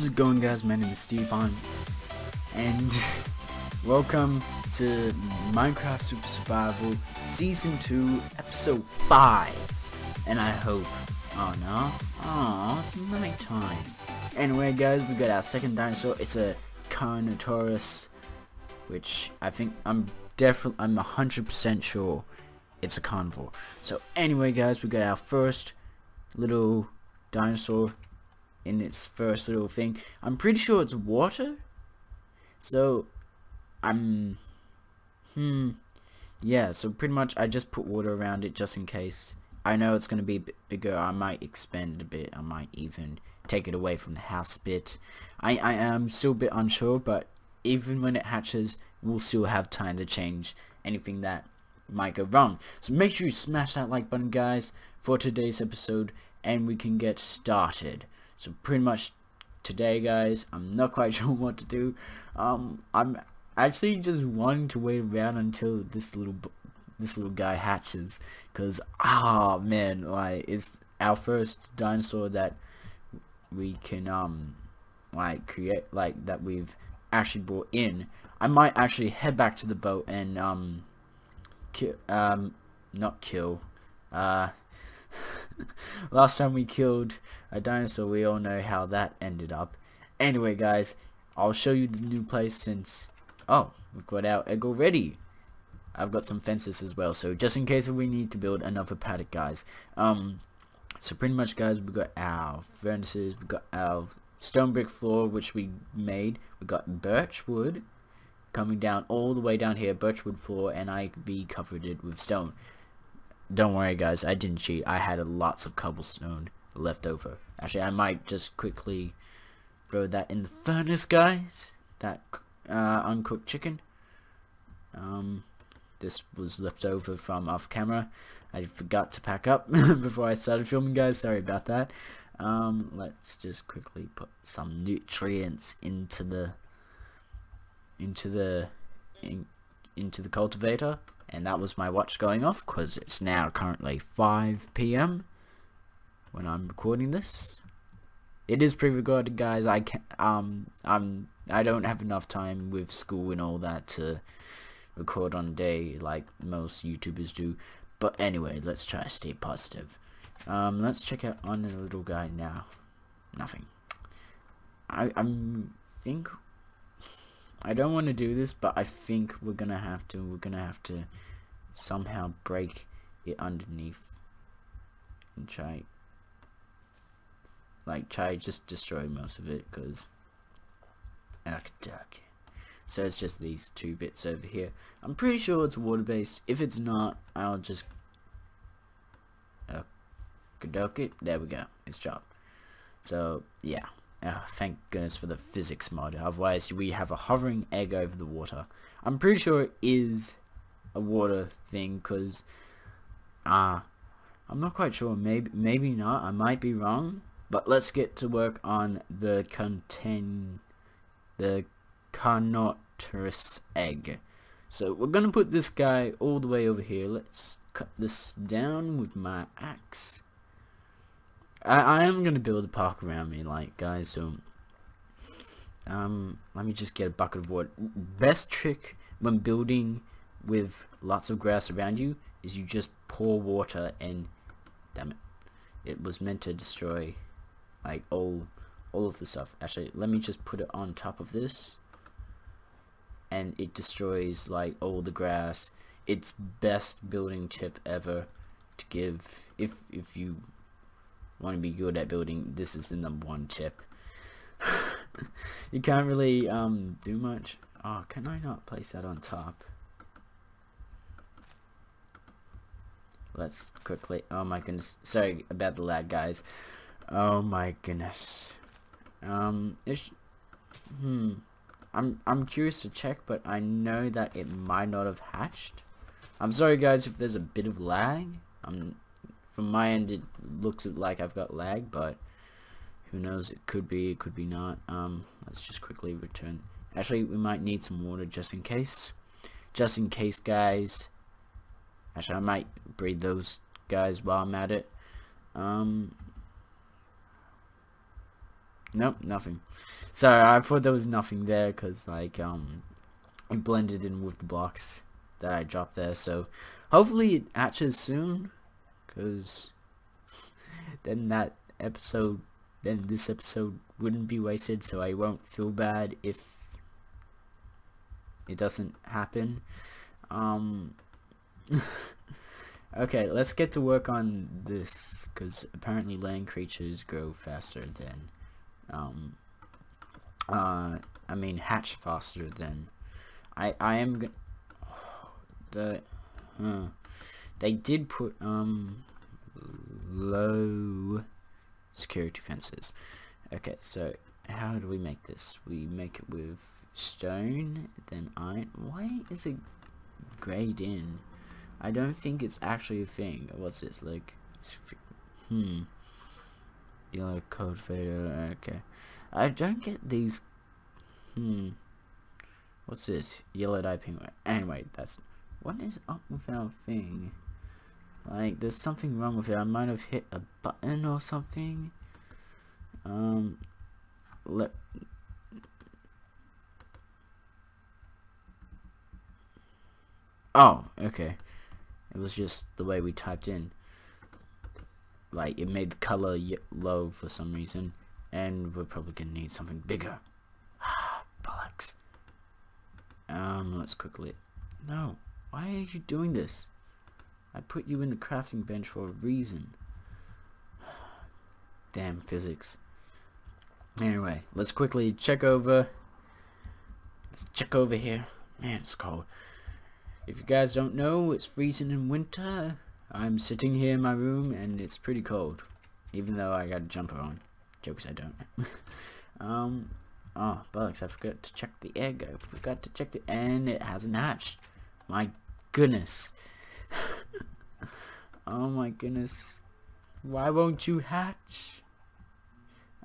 How's it going guys? My name is Stefan and welcome to Minecraft Super Survival Season 2 Episode 5 and I hope, oh no, oh it's night time. Anyway guys, we got our second dinosaur, it's a Carnotaurus which I think I'm definitely, I'm 100% sure it's a carnivore. So anyway guys, we got our first little dinosaur in its first little thing. I'm pretty sure it's water. So, I'm... Hmm. Yeah, so pretty much I just put water around it just in case. I know it's going to be a bit bigger. I might expand it a bit. I might even take it away from the house a bit. I, I am still a bit unsure, but even when it hatches, we'll still have time to change anything that might go wrong. So make sure you smash that like button, guys, for today's episode, and we can get started. So pretty much today guys, I'm not quite sure what to do. Um, I'm actually just wanting to wait around until this little this little guy hatches because ah oh, man like it's our first dinosaur that we can um like create like that we've actually brought in I might actually head back to the boat and um kill um not kill uh Last time we killed a dinosaur, we all know how that ended up. Anyway, guys, I'll show you the new place since... Oh, we've got our egg already. I've got some fences as well, so just in case we need to build another paddock, guys. Um, so pretty much, guys, we've got our furnaces, we've got our stone brick floor, which we made. We've got birch wood coming down all the way down here, birch wood floor, and I be covered it with stone. Don't worry guys, I didn't cheat. I had lots of cobblestone left over. Actually, I might just quickly throw that in the furnace, guys. That uh, uncooked chicken. Um, this was left over from off camera. I forgot to pack up before I started filming, guys. Sorry about that. Um, let's just quickly put some nutrients into the into the in, into the cultivator and that was my watch going off because it's now currently 5 p.m. when I'm recording this. It is pre-recorded, guys. I can um I'm I don't have enough time with school and all that to record on day like most YouTubers do. But anyway, let's try to stay positive. Um, let's check out on the little guy now. Nothing. I I'm think I don't want to do this, but I think we're gonna have to. We're gonna have to somehow break it underneath and try, like, try just destroy most of it, because. So it's just these two bits over here. I'm pretty sure it's water-based. If it's not, I'll just... Uh, it. There we go. It's chopped. So, yeah. Oh, thank goodness for the physics mod. Otherwise, we have a hovering egg over the water. I'm pretty sure it is a water thing, because uh, I'm not quite sure. Maybe, maybe not. I might be wrong. But let's get to work on the contain the Carnotaurus egg. So we're gonna put this guy all the way over here. Let's cut this down with my axe. I, I am going to build a park around me, like, guys, so... Um, let me just get a bucket of water. Best trick when building with lots of grass around you is you just pour water and... Damn it. It was meant to destroy, like, all, all of the stuff. Actually, let me just put it on top of this. And it destroys, like, all the grass. It's best building tip ever to give if if you want to be good at building, this is the number one tip. you can't really um, do much. Oh, can I not place that on top? Let's quickly. Oh my goodness. Sorry about the lag, guys. Oh my goodness. Um, it's, hmm. I'm I'm curious to check, but I know that it might not have hatched. I'm sorry, guys, if there's a bit of lag. I'm from my end it looks like I've got lag but who knows? It could be it could be not. Um let's just quickly return. Actually we might need some water just in case. Just in case guys. Actually I might breed those guys while I'm at it. Um Nope, nothing. Sorry, I thought there was nothing there because like um, it blended in with the blocks that I dropped there. So hopefully it hatches soon, because then that episode, then this episode wouldn't be wasted. So I won't feel bad if it doesn't happen. Um. okay, let's get to work on this because apparently land creatures grow faster than um uh I mean hatch faster than I I am gonna. the huh, they did put um low security fences. Okay so how do we make this? We make it with stone then iron. Why is it grayed in? I don't think it's actually a thing. What's this like hmm. Yellow code fader okay. I don't get these hmm. What's this? Yellow dye penguin. Anyway that's what is up with our thing like there's something wrong with it. I might have hit a button or something. Um let oh okay. It was just the way we typed in. Like it made the color low for some reason and we're probably gonna need something bigger. Bollocks. Um let's quickly no. Why are you doing this I put you in the crafting bench for a reason damn physics anyway let's quickly check over let's check over here man it's cold if you guys don't know it's freezing in winter I'm sitting here in my room and it's pretty cold. Even though I got a jumper on. Jokes I don't. um, oh, bugs, I forgot to check the egg. I forgot to check the... And it hasn't hatched. My goodness. Oh my goodness. Why won't you hatch?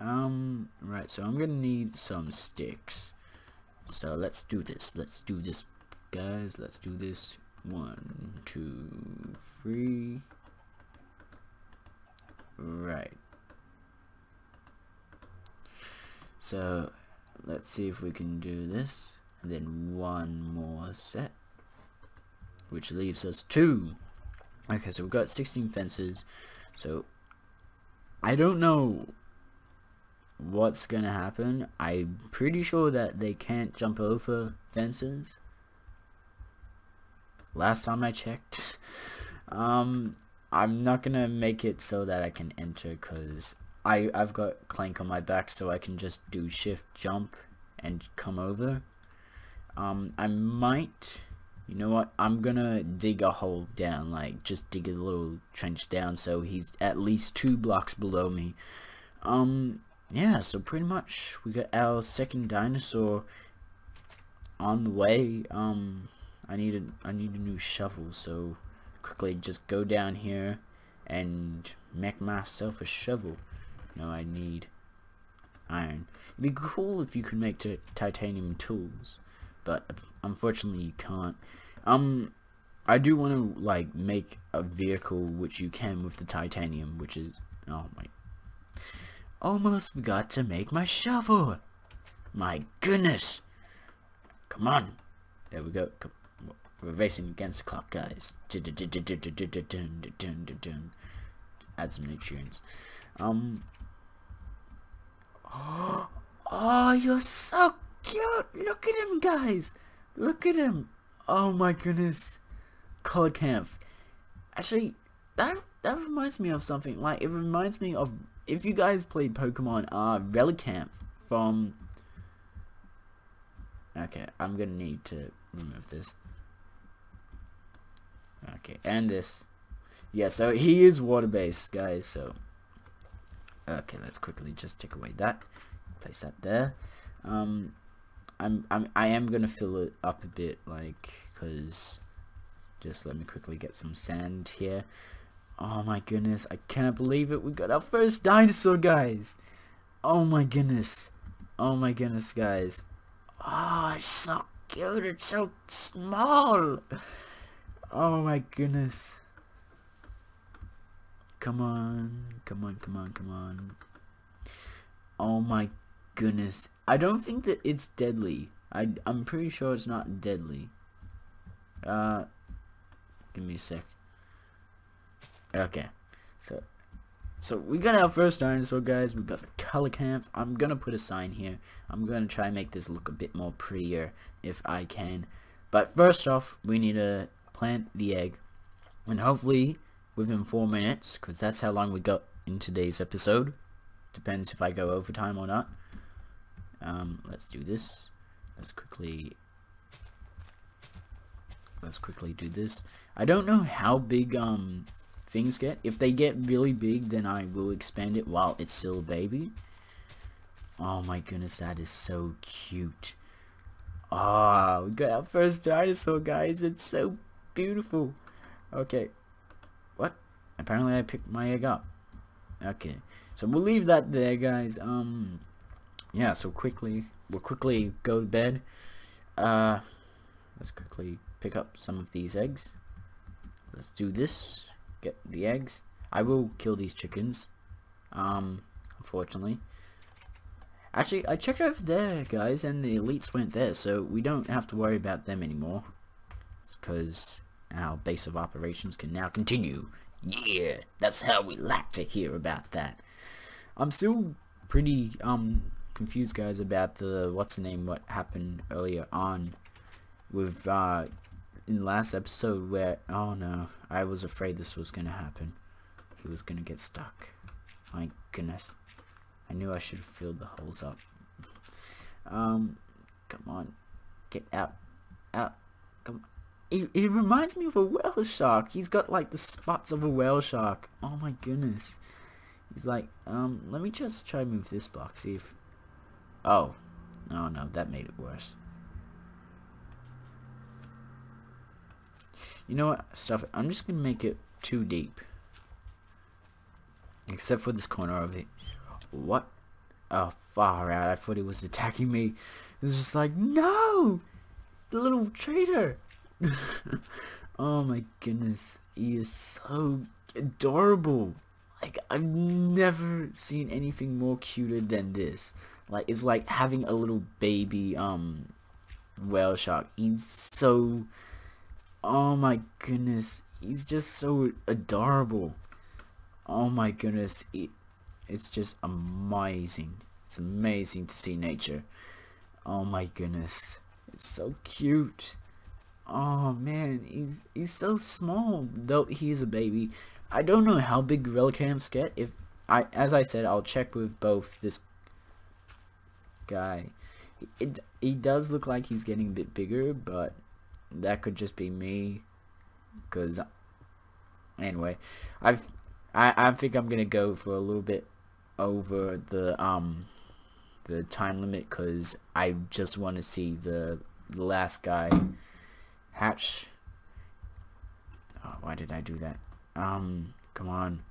Um, right, so I'm gonna need some sticks. So let's do this. Let's do this, guys. Let's do this. One, two, three. Right. So, let's see if we can do this. And then one more set. Which leaves us two. Okay, so we've got 16 fences. So, I don't know what's gonna happen. I'm pretty sure that they can't jump over fences last time I checked. Um, I'm not gonna make it so that I can enter because I, I've got Clank on my back so I can just do shift jump and come over. Um, I might, you know what, I'm gonna dig a hole down, like just dig a little trench down so he's at least two blocks below me. Um, yeah, so pretty much we got our second dinosaur on the way. Um, I need a I need a new shovel so quickly just go down here and make myself a shovel no I need iron it'd be cool if you could make titanium tools but unfortunately you can't um I do want to like make a vehicle which you can with the titanium which is oh my almost forgot to make my shovel my goodness come on there we go come we're racing against the clock, guys. Add some new tunes. Um. Oh, you're so cute. Look at him, guys. Look at him. Oh my goodness. Coelacanth. Actually, that that reminds me of something. Like, it reminds me of if you guys played Pokemon uh, Relicanth from... Okay, I'm gonna need to remove this. Okay, and this. Yeah, so he is water-based, guys, so... Okay, let's quickly just take away that. Place that there. Um, I'm, I'm, I am gonna fill it up a bit, like, cause... Just let me quickly get some sand here. Oh my goodness, I can't believe it. We got our first dinosaur, guys. Oh my goodness. Oh my goodness, guys. Oh, it's so cute. It's so small. Oh my goodness. Come on, come on, come on, come on. Oh my goodness. I don't think that it's deadly. I, I'm pretty sure it's not deadly. Uh, give me a sec. Okay. So, so we got our first dinosaur, guys. We got the coelacanth. I'm gonna put a sign here. I'm gonna try and make this look a bit more prettier if I can. But first off, we need to plant the egg, and hopefully within four minutes, because that's how long we got in today's episode. Depends if I go overtime or not. Um, let's do this. Let's quickly let's quickly do this. I don't know how big um things get. If they get really big, then I will expand it while it's still a baby. Oh my goodness, that is so cute. Oh, we got our first dinosaur, guys. It's so beautiful. Okay. What? Apparently I picked my egg up. Okay. So we'll leave that there, guys. Um, yeah, so quickly, we'll quickly go to bed. Uh, let's quickly pick up some of these eggs. Let's do this. Get the eggs. I will kill these chickens. Um, unfortunately. Actually, I checked over there, guys, and the elites went there, so we don't have to worry about them anymore. Because our base of operations can now continue. Yeah, that's how we like to hear about that. I'm still pretty um confused guys about the what's the name what happened earlier on with uh in last episode where oh no I was afraid this was gonna happen. He was gonna get stuck. My goodness. I knew I should have filled the holes up. Um come on. Get out. Out. Come on. It, it reminds me of a whale shark. He's got like the spots of a whale shark. Oh my goodness. He's like um let me just try move this block see if Oh. Oh no, that made it worse. You know what? Stuff it. I'm just gonna make it too deep. Except for this corner of it. What? Oh, far out. I thought he was attacking me. It's just like, no! The little traitor! oh my goodness. He is so adorable. Like, I've never seen anything more cuter than this. Like it's like having a little baby um whale shark. He's so oh my goodness. He's just so adorable. Oh my goodness. It, it's just amazing. It's amazing to see nature. Oh my goodness. It's so cute. Oh man, he's he's so small. Though he is a baby. I don't know how big coelacanths get. If I as I said, I'll check with both this guy. It, he does look like he's getting a bit bigger, but that could just be me. Cause anyway, I've I I think I'm gonna go for a little bit over the um the time limit because I just want to see the, the last guy hatch. Oh, why did I do that? Um, come on.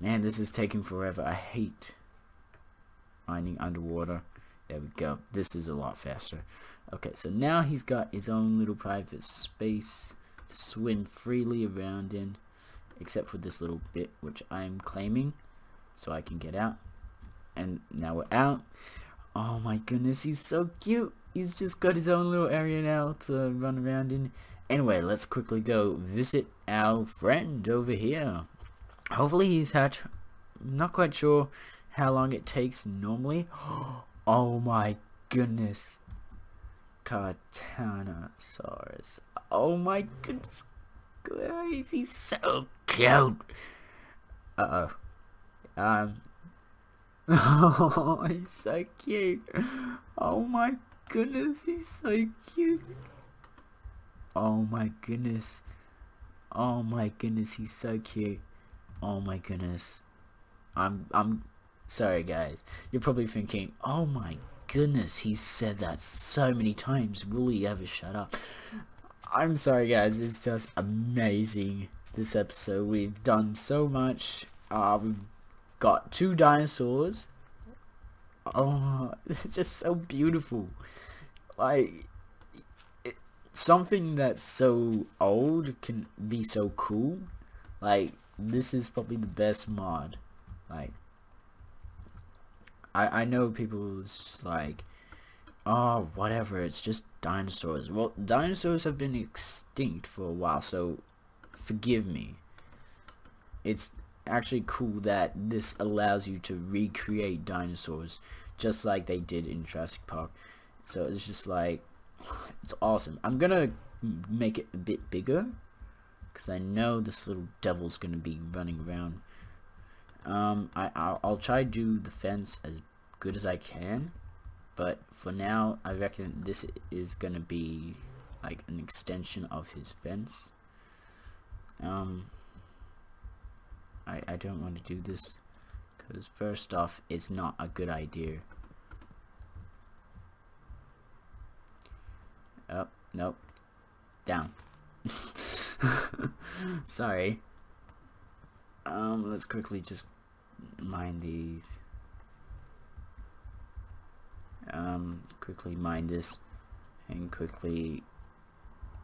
Man, this is taking forever. I hate mining underwater. There we go. This is a lot faster. Okay, so now he's got his own little private space to swim freely around in, except for this little bit which I'm claiming, so I can get out. And now we're out. Oh my goodness, he's so cute. He's just got his own little area now to run around in. Anyway, let's quickly go visit our friend over here. Hopefully he's hatched. Not quite sure how long it takes normally. Oh my goodness. Carnotaurus. Oh my goodness. Guys, he's so cute. Uh-oh. Um. Oh, he's so cute. Oh my goodness, he's so cute. Oh my goodness. Oh my goodness, he's so cute. Oh my goodness. I'm I'm Sorry guys, you're probably thinking, oh my goodness, he said that so many times, will he ever shut up? I'm sorry guys, it's just amazing this episode. We've done so much. Uh, we've got two dinosaurs. Oh, it's just so beautiful. Like, it, something that's so old can be so cool. Like, this is probably the best mod. Like, I, I know people like, oh, whatever, it's just dinosaurs. Well, dinosaurs have been extinct for a while, so forgive me. It's actually cool that this allows you to recreate dinosaurs just like they did in Jurassic Park. So it's just like, it's awesome. I'm gonna make it a bit bigger because I know this little devil's gonna be running around. Um, I I'll, I'll try to do the fence as good as I can, but for now I reckon this is gonna be like an extension of his fence. Um, I I don't want to do this because first off, it's not a good idea. Oh, nope. Down. Sorry. Um, let's quickly just mine these. Um, quickly mine this. And quickly...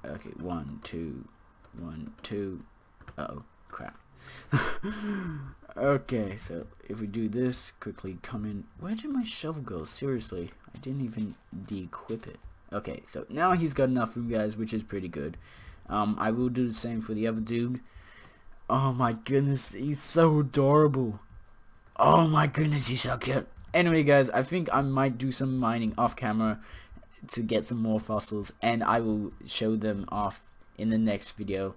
Okay, one, two, one, two. Uh oh. okay, so if we do this, quickly come in. Where did my shovel go? Seriously, I didn't even de-equip it. Okay, so now he's got enough room, guys, which is pretty good. Um, I will do the same for the other dude. Oh my goodness, he's so adorable. Oh my goodness, he's so cute. Anyway, guys, I think I might do some mining off camera to get some more fossils, and I will show them off in the next video.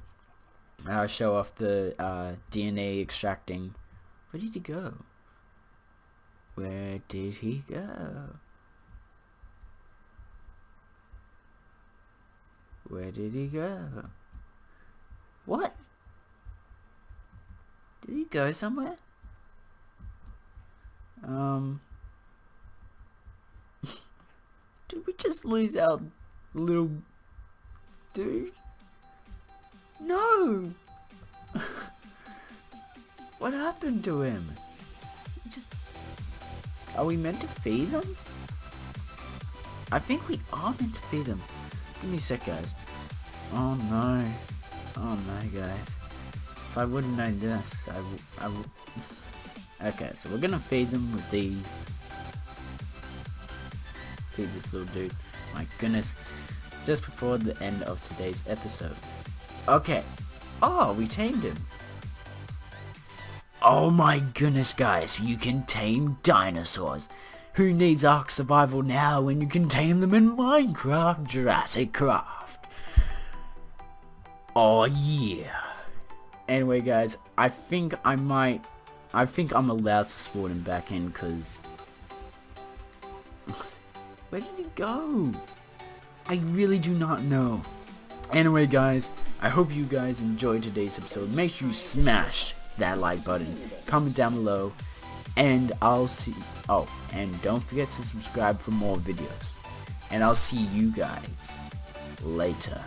I'll show off the uh, DNA extracting. Where did he go? Where did he go? Where did he go? What? Did he go somewhere? Um... did we just lose our little dude? No! what happened to him? He just... Are we meant to feed him? I think we are meant to feed them. Give me a sec, guys. Oh no. Oh no, guys. If I wouldn't know this, I would... I would... okay, so we're gonna feed them with these. Feed this little dude. My goodness. Just before the end of today's episode. Okay. Oh, we tamed him. Oh my goodness, guys. You can tame dinosaurs. Who needs Ark Survival now when you can tame them in Minecraft Jurassic Craft? Oh yeah. Anyway guys, I think I might, I think I'm allowed to spawn him back in because, where did he go? I really do not know. Anyway guys, I hope you guys enjoyed today's episode. Make sure you smash that like button, comment down below, and I'll see oh and don't forget to subscribe for more videos and I'll see you guys later